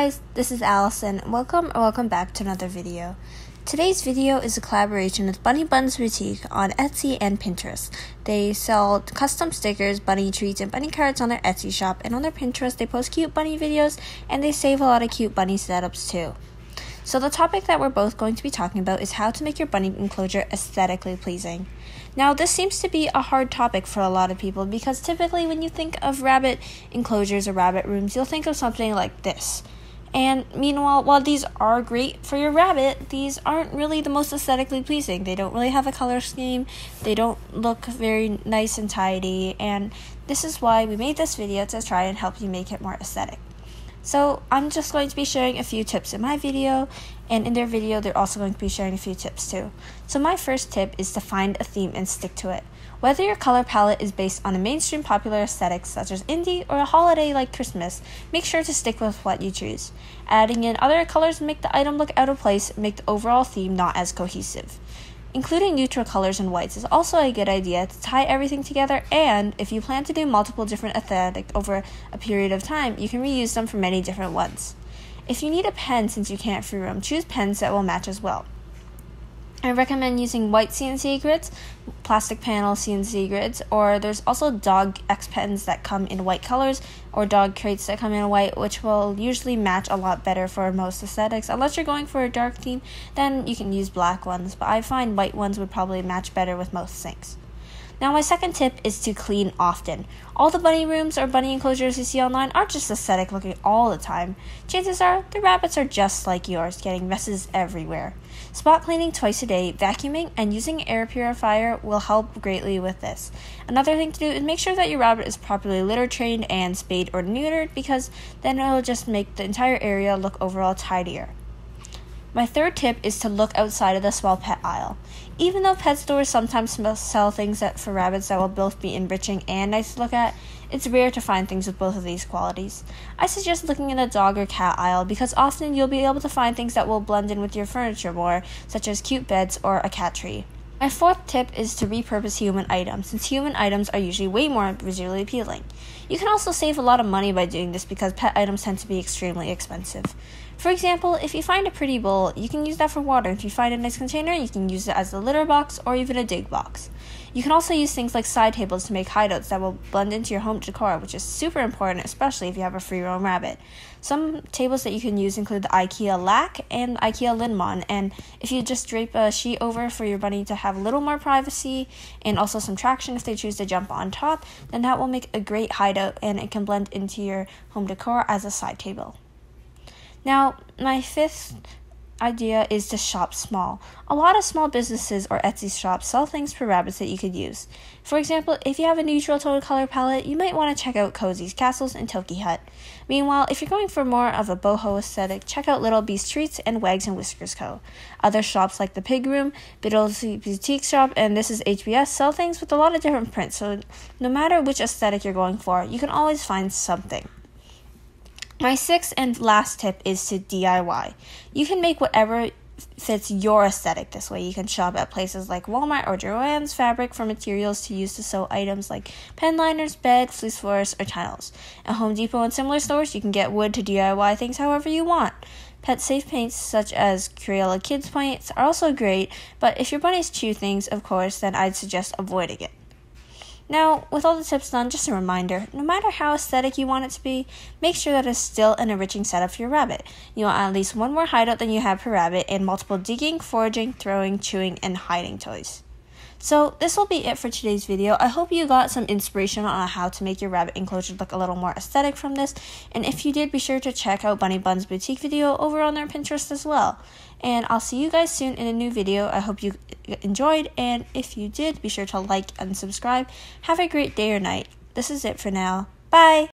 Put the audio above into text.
Guys, this is Allison. Welcome or welcome back to another video. Today's video is a collaboration with Bunny Bunz Boutique on Etsy and Pinterest. They sell custom stickers, bunny treats, and bunny cards on their Etsy shop, and on their Pinterest, they post cute bunny videos and they save a lot of cute bunny setups too. So, the topic that we're both going to be talking about is how to make your bunny enclosure aesthetically pleasing. Now, this seems to be a hard topic for a lot of people because typically when you think of rabbit enclosures or rabbit rooms, you'll think of something like this. And meanwhile, while these are great for your rabbit, these aren't really the most aesthetically pleasing. They don't really have a color scheme, they don't look very nice and tidy, and this is why we made this video to try and help you make it more aesthetic. So I'm just going to be sharing a few tips in my video, and in their video, they're also going to be sharing a few tips too. So my first tip is to find a theme and stick to it. Whether your color palette is based on a mainstream popular aesthetic such as indie or a holiday like Christmas, make sure to stick with what you choose. Adding in other colors make the item look out of place, make the overall theme not as cohesive. Including neutral colors and whites is also a good idea to tie everything together, and if you plan to do multiple different aesthetics over a period of time, you can reuse them for many different ones. If you need a pen since you can't free roam, choose pens that will match as well. I recommend using white CNC grids, plastic panel CNC grids, or there's also dog X pens that come in white colors, or dog crates that come in white, which will usually match a lot better for most aesthetics. Unless you're going for a dark theme, then you can use black ones, but I find white ones would probably match better with most things. Now, my second tip is to clean often. All the bunny rooms or bunny enclosures you see online aren't just aesthetic looking all the time. Chances are the rabbits are just like yours, getting messes everywhere. Spot cleaning twice a day, vacuuming, and using air purifier will help greatly with this. Another thing to do is make sure that your rabbit is properly litter trained and spayed or neutered because then it'll just make the entire area look overall tidier. My third tip is to look outside of the small pet aisle. Even though pet stores sometimes sell things that, for rabbits that will both be enriching and nice to look at, it's rare to find things with both of these qualities. I suggest looking in the dog or cat aisle because often you'll be able to find things that will blend in with your furniture more, such as cute beds or a cat tree. My fourth tip is to repurpose human items, since human items are usually way more visually appealing. You can also save a lot of money by doing this because pet items tend to be extremely expensive. For example, if you find a pretty bowl, you can use that for water. If you find a nice container, you can use it as a litter box or even a dig box. You can also use things like side tables to make hideouts that will blend into your home decor, which is super important, especially if you have a free roam rabbit. Some tables that you can use include the IKEA Lack and IKEA Linnmon, and if you just drape a sheet over for your bunny to have a little more privacy and also some traction if they choose to jump on top, then that will make a great hideout and it can blend into your home decor as a side table. Now, my fifth idea is to shop small. A lot of small businesses or Etsy shops sell things for rabbits that you could use. For example, if you have a neutral tone color palette, you might want to check out Cozy's Castles and Toki Hut. Meanwhile, if you're going for more of a boho aesthetic, check out Little Beast Treats and Wags and Whiskers Co. Other shops like the Pig Room, Biddle's Boutique Shop, and This is HBS sell things with a lot of different prints, so no matter which aesthetic you're going for, you can always find something. My sixth and last tip is to DIY. You can make whatever fits your aesthetic this way. You can shop at places like Walmart or Joann's Fabric for materials to use to sew items like pen liners, bed, fleece floors, or tiles. At Home Depot and similar stores, you can get wood to DIY things however you want. Pet safe paints such as Crayola Kids paints are also great, but if your bunnies chew things, of course, then I'd suggest avoiding it. Now, with all the tips done, just a reminder no matter how aesthetic you want it to be, make sure that it's still an enriching setup for your rabbit. You want at least one more hideout than you have per rabbit, and multiple digging, foraging, throwing, chewing, and hiding toys. So this will be it for today's video. I hope you got some inspiration on how to make your rabbit enclosure look a little more aesthetic from this. And if you did, be sure to check out Bunny Bunz boutique video over on their Pinterest as well. And I'll see you guys soon in a new video. I hope you enjoyed. And if you did, be sure to like and subscribe. Have a great day or night. This is it for now. Bye!